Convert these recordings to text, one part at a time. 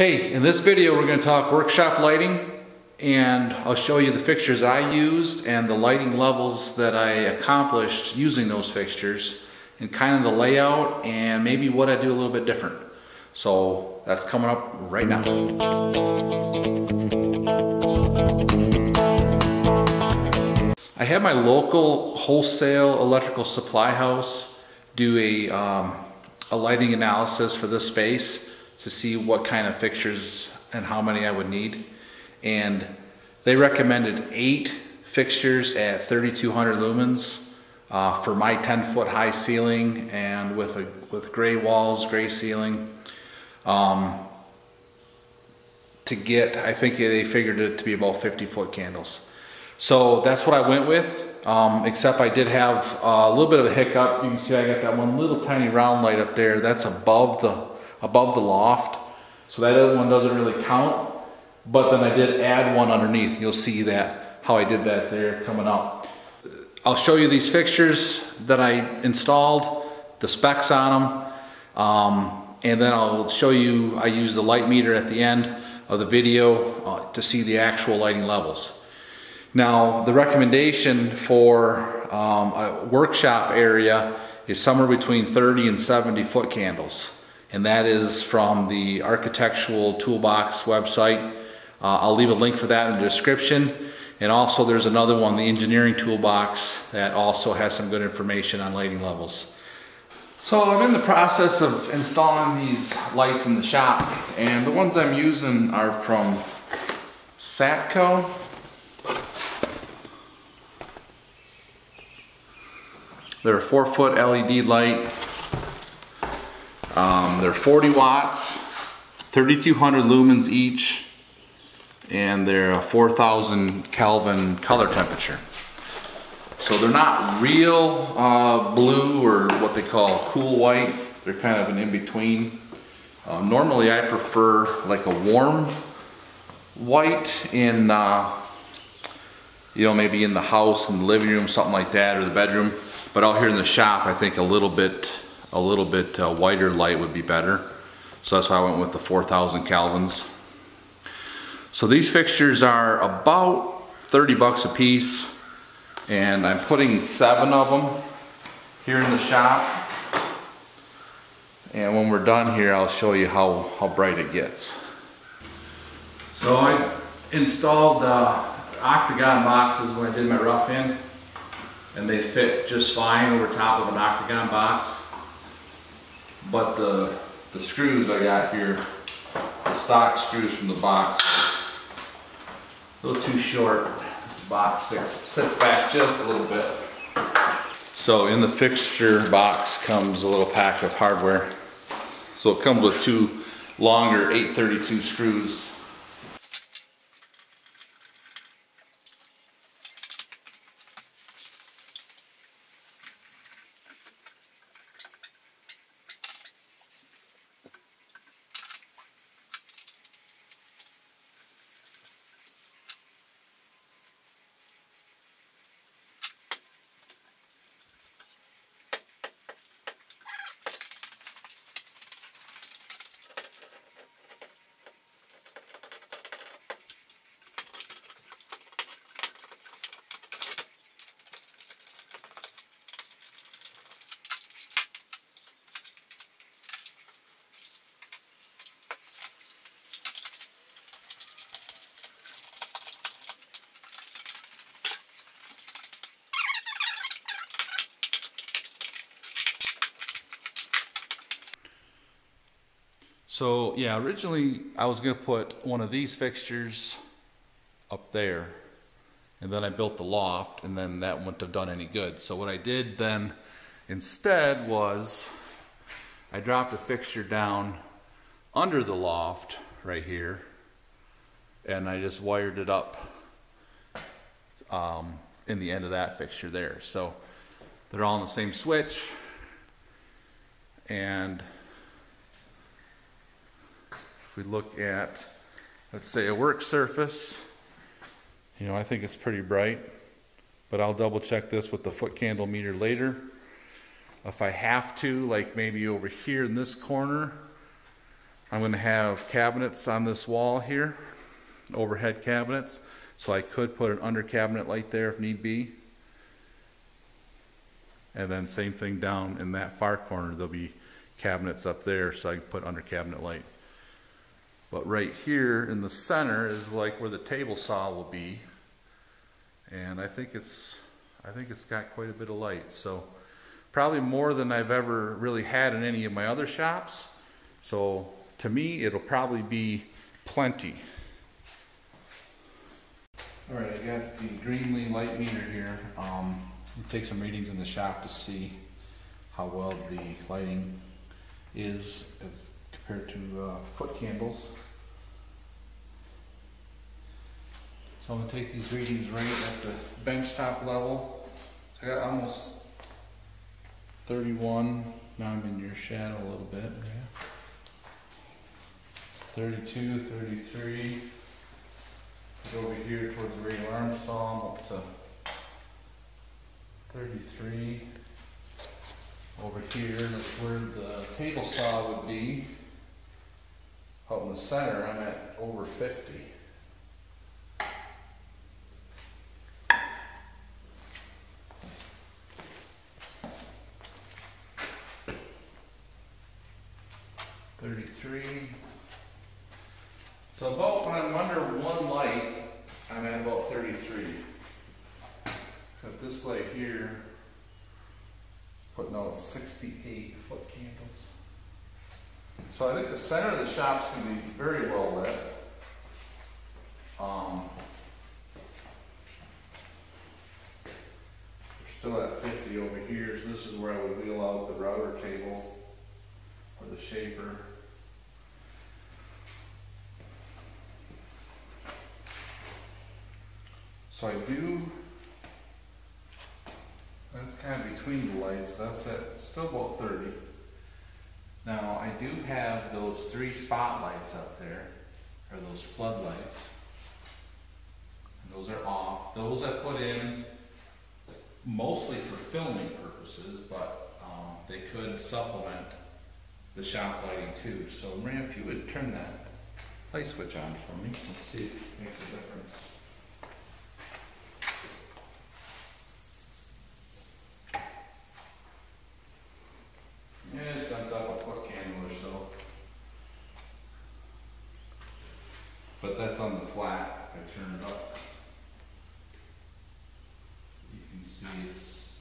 Hey, in this video we're going to talk workshop lighting and I'll show you the fixtures I used and the lighting levels that I accomplished using those fixtures and kind of the layout and maybe what I do a little bit different. So that's coming up right now. I had my local wholesale electrical supply house do a, um, a lighting analysis for this space to see what kind of fixtures and how many I would need. And they recommended eight fixtures at 3200 lumens uh, for my 10 foot high ceiling and with a with gray walls, gray ceiling. Um, to get, I think they figured it to be about 50 foot candles. So that's what I went with. Um, except I did have a little bit of a hiccup. You can see I got that one little tiny round light up there. That's above the above the loft. So that other one doesn't really count, but then I did add one underneath. You'll see that, how I did that there coming up. I'll show you these fixtures that I installed, the specs on them, um, and then I'll show you, I use the light meter at the end of the video uh, to see the actual lighting levels. Now, the recommendation for um, a workshop area is somewhere between 30 and 70 foot candles and that is from the Architectural Toolbox website. Uh, I'll leave a link for that in the description. And also there's another one, the Engineering Toolbox, that also has some good information on lighting levels. So I'm in the process of installing these lights in the shop, and the ones I'm using are from Satco. They're a four foot LED light um, they're 40 watts, 3200 lumens each, and they're a 4000 Kelvin color temperature. So they're not real uh, blue or what they call cool white. They're kind of an in-between. Uh, normally I prefer like a warm white in, uh, you know, maybe in the house, in the living room, something like that, or the bedroom. But out here in the shop, I think a little bit a little bit uh, whiter light would be better. So that's why I went with the 4000 Kelvins. So these fixtures are about 30 bucks a piece and I'm putting seven of them here in the shop. And when we're done here, I'll show you how, how bright it gets. So I installed uh, octagon boxes when I did my rough-in and they fit just fine over top of an octagon box. But the, the screws I got here, the stock screws from the box, a little too short. The box sits, sits back just a little bit. So in the fixture box comes a little pack of hardware. So it comes with two longer 832 screws So yeah, originally I was gonna put one of these fixtures up there and then I built the loft and then that wouldn't have done any good. So what I did then instead was I dropped a fixture down under the loft right here and I just wired it up um, in the end of that fixture there. So they're all on the same switch and we look at, let's say a work surface, you know, I think it's pretty bright, but I'll double check this with the foot candle meter later. If I have to, like maybe over here in this corner, I'm gonna have cabinets on this wall here, overhead cabinets. So I could put an under cabinet light there if need be. And then same thing down in that far corner, there'll be cabinets up there so I can put under cabinet light. But right here in the center is like where the table saw will be. And I think it's, I think it's got quite a bit of light. So probably more than I've ever really had in any of my other shops. So to me, it'll probably be plenty. All right, I got the Greenlee light meter here. Um, take some readings in the shop to see how well the lighting is compared to uh, foot candles. So I'm gonna take these readings right at the bench top level. I got almost 31. Now I'm in your shadow a little bit. Yeah. 32, 33. Go over here towards the radial arm saw, up to 33. Over here, that's where the table saw would be. Out in the center, I'm at over 50. Thirty-three. So about when I'm under one light, I'm at about thirty-three. Got this light here, putting out sixty-eight foot candles. So I think the center of the shop's gonna be very well lit. Um, we're still at fifty over here, so this is where I would wheel out the router table or the shaper. So I do, that's kind of between the lights, that's at, still about thirty. Now, I do have those three spotlights up there, or those floodlights. And Those are off, those I put in mostly for filming purposes, but, um, they could supplement the shop lighting too. So Maria, if you would turn that light switch on for me, let's see if makes a difference. Yeah, it's on top of foot candle or so. But that's on the flat, if I turn it up. You can see it's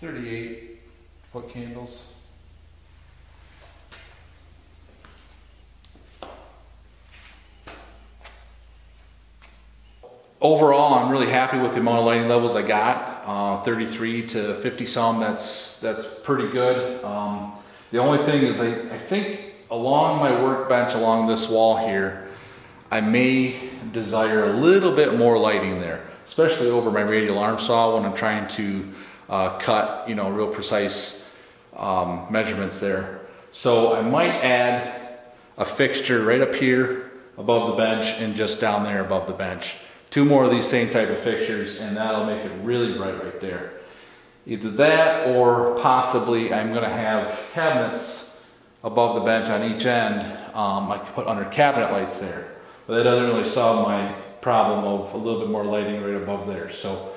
thirty-eight foot candles. Overall, I'm really happy with the amount of lighting levels I got. Uh, 33 to 50 some, that's that's pretty good. Um, the only thing is, I, I think along my workbench, along this wall here, I may desire a little bit more lighting there, especially over my radial arm saw when I'm trying to uh, cut, you know, real precise um, measurements there. So I might add a fixture right up here above the bench and just down there above the bench two more of these same type of fixtures and that'll make it really bright right there. Either that or possibly I'm gonna have cabinets above the bench on each end. Um, I could put under cabinet lights there. But that doesn't really solve my problem of a little bit more lighting right above there. So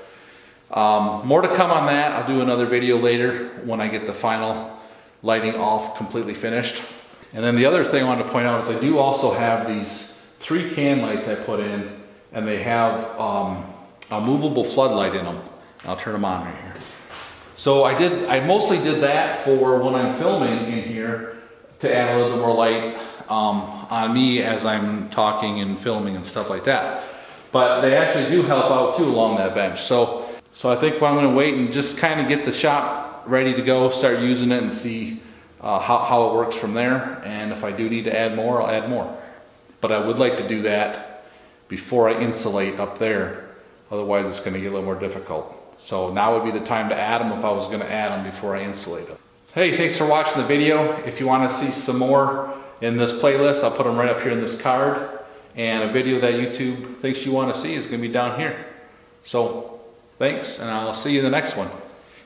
um, more to come on that. I'll do another video later when I get the final lighting all completely finished. And then the other thing I wanted to point out is I do also have these three can lights I put in and they have um, a movable floodlight in them. I'll turn them on right here. So I did, I mostly did that for when I'm filming in here to add a little bit more light um, on me as I'm talking and filming and stuff like that. But they actually do help out too along that bench. So, so I think what I'm gonna wait and just kind of get the shop ready to go, start using it and see uh, how, how it works from there. And if I do need to add more, I'll add more. But I would like to do that before I insulate up there. Otherwise it's gonna get a little more difficult. So now would be the time to add them if I was gonna add them before I insulate them. Hey, thanks for watching the video. If you wanna see some more in this playlist, I'll put them right up here in this card. And a video that YouTube thinks you wanna see is gonna be down here. So thanks, and I'll see you in the next one.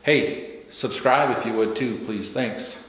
Hey, subscribe if you would too, please. Thanks.